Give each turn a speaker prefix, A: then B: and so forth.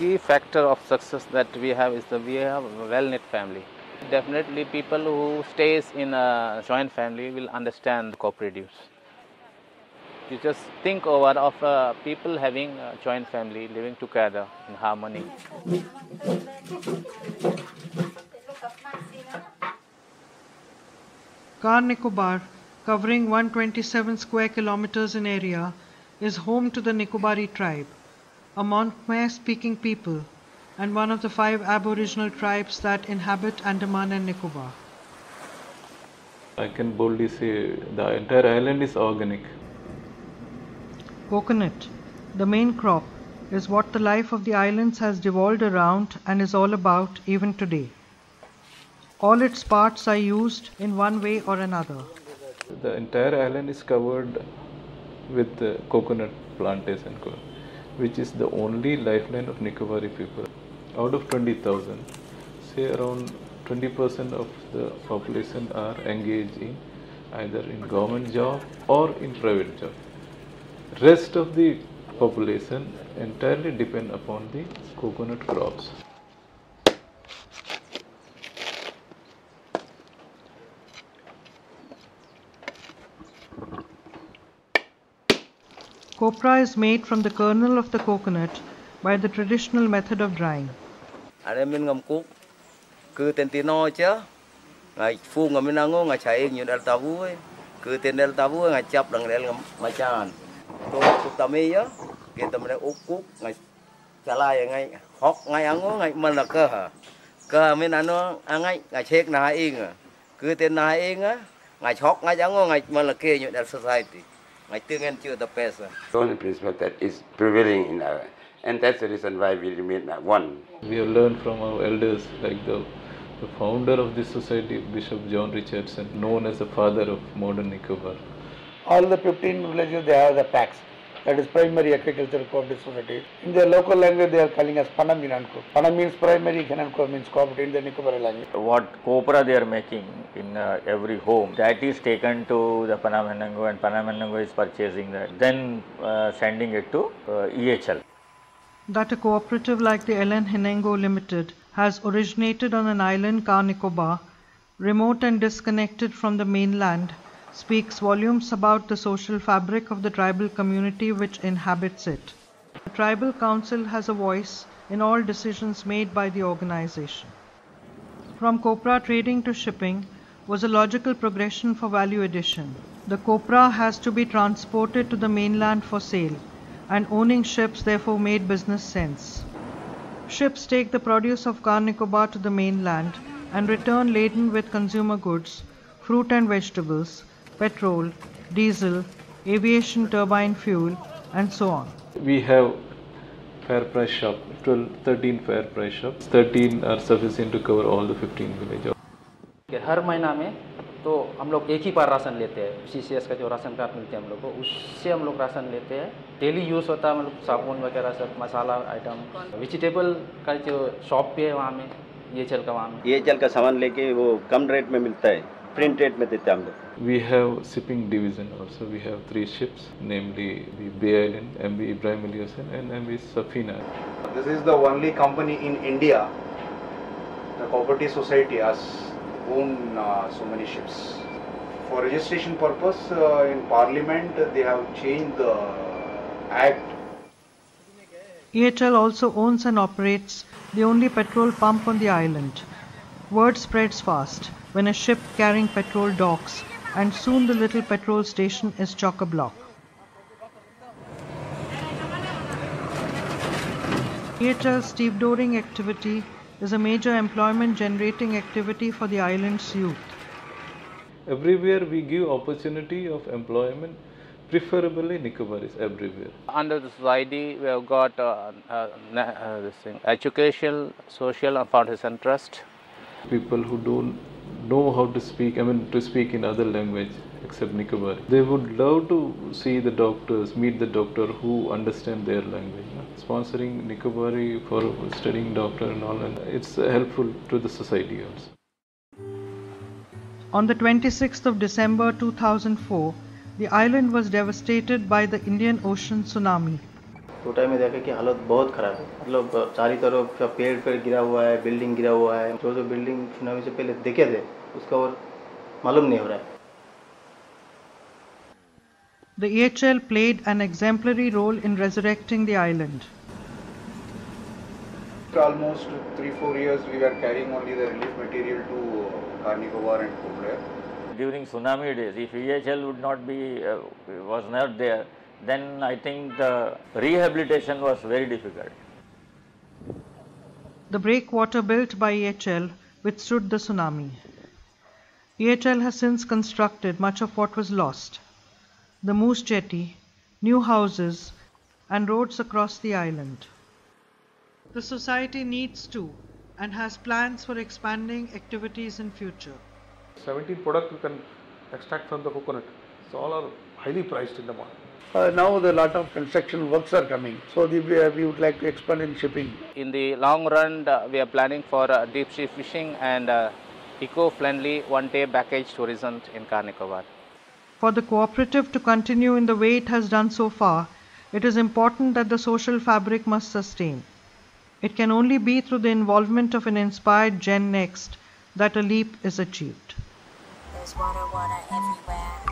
A: key factor of success that we have is that we have a well-knit family. Definitely people who stays in a joint family will understand cooperatives. You just think over of uh, people having a joint family living together in harmony.
B: Car Nicobar, covering 127 square kilometers in area, is home to the Nicobari tribe, a Mon-Khmer speaking people and one of the five aboriginal tribes that inhabit Andaman and Nicobar.
C: I can boldly say the entire island is organic.
B: Coconut, the main crop, is what the life of the islands has devolved around and is all about even today. All its parts are used in one way or another.
C: The entire island is covered with coconut plantation, co- which is the only lifeline of Nicobari people. Out of 20,000, say around 20% of the population are engaged in either in government job or in private job. Rest of the population entirely depend upon the coconut crops.
B: Copra is made from the kernel of the coconut by the traditional method of drying.
D: Ở đây mình ngâm cúc, cứ tên tí no chứ. Ngày phu ngâm mình ngô ngày chạy nhiều đèl vui. Cứ tên đèl tàu vui ngày chập đằng ngâm mà chan. Tôi cúc tàu mi chứ. Kia tầm đèl úp cúc ngày trả lại ngày hóc ngày ăn ngô ngày là cơ hả. Mình ăn nó ăn ngày ngày chết nà yên. À. Cứ tên nà yên á. Ngày hóc ngày ăn ngô ngày là kia nhiều đèl society. Ngày tengen chưa the best
E: The only principle that is prevailing in our, and that's the reason why we remain one.
C: We have learned from our elders, like the, the founder of this society, Bishop John Richardson, known as the father of modern Nicobar.
F: All the 15 villages they have the PACS, that is Primary Agricultural Cooperative Society. In their local language they are calling as Panaminanko. Pana means primary, Hinanko means cooperative in the Nicobar language.
G: what copra they are making in uh, every home that is taken to the Panamanango and Panamanango is purchasing that then uh, sending it to uh, EHL
B: That a cooperative like the Ellen Hinengo Limited has originated on an island Car Nicobar, remote and disconnected from the mainland, speaks volumes about the social fabric of the tribal community which inhabits it. The tribal council has a voice in all decisions made by the organization. From copra trading to shipping was a logical progression for value addition. The copra has to be transported to the mainland for sale, and owning ships therefore made business sense. Ships take the produce of Car Nicobar to the mainland and return laden with consumer goods, fruit and vegetables, petrol, diesel, aviation turbine fuel, and so on.
C: We have fair price shop, 12, 13 fair price shops. 13 are sufficient to cover all the 15 villages.
H: कि हर महीना में तो हम लोग एक ही बार ration लेते हैं सी C S का जो राशन कार्ड मिलते हैं हम लोग को उससे हम लोग राशन लेते हैं डेली यूज़ होता है मतलब साबुन वगैरह सब मसाला आइटम वेजिटेबल का जो शॉप पे है वहाँ में ये चल का वहाँ में
I: ये चल का सामान लेके वो कम रेट में मिलता है Printed.
C: we have shipping division also. We have three ships, namely the Bay Island, MV Ibrahim Ali and MV Safina.
J: This is the only company in India, the property society has own uh, so many ships. For registration purpose, uh, in parliament they have changed the act.
B: EHL also owns and operates the only petrol pump on the island. Word spreads fast when a ship carrying petrol docks, and soon the little petrol station is chock a block. EHL's stevedoring activity is a major employment generating activity for the island's youth.
C: Everywhere we give opportunity of employment, preferably Nicobaris everywhere.
A: Under the society, we have got uh, uh, uh, this thing, educational, social, and foundation trust.
C: People who don't know how to speak, I mean to speak in other language except Nicobari, they would love to see the doctors, meet the doctor who understand their language. Sponsoring Nicobari for studying doctor and all, and it's helpful to the society also.
B: On the 26th of December 2004, the island was devastated by the Indian Ocean tsunami.
K: तो time में देखे कि हालत बहुत ख़राब है मतलब चारों तरफ़ पेड़ पेड़ गिरा हुआ है बिल्डिंग गिरा हुआ है जो जो बिल्डिंग सुनामी से पहले देखे थे उसका और मालूम नहीं हो रहा है
B: The EHL played an exemplary role in resurrecting the island.
J: Almost three, four years we were carrying only the relief material to Karnikobar and Kubler.
G: During tsunami days, if EHL would not be, uh, was not there, then I think the rehabilitation was very difficult.
B: The breakwater built by EHL withstood the tsunami. EHL has since constructed much of what was lost the Mus Jetty, new houses, and roads across the island. The society needs to and has plans for expanding activities in future.
L: 17 products you can extract from the coconut. So all are highly priced in the market.
F: Uh, now the lot of construction works are coming, so the, we, we would like to expand in shipping.
A: In the long run, uh, we are planning for uh, deep sea fishing and uh, eco-friendly one-day package tourism in Car Nicobar.
B: For the cooperative to continue in the way it has done so far, it is important that the social fabric must sustain. It can only be through the involvement of an inspired Gen Next that a leap is achieved.
M: There's water, water everywhere.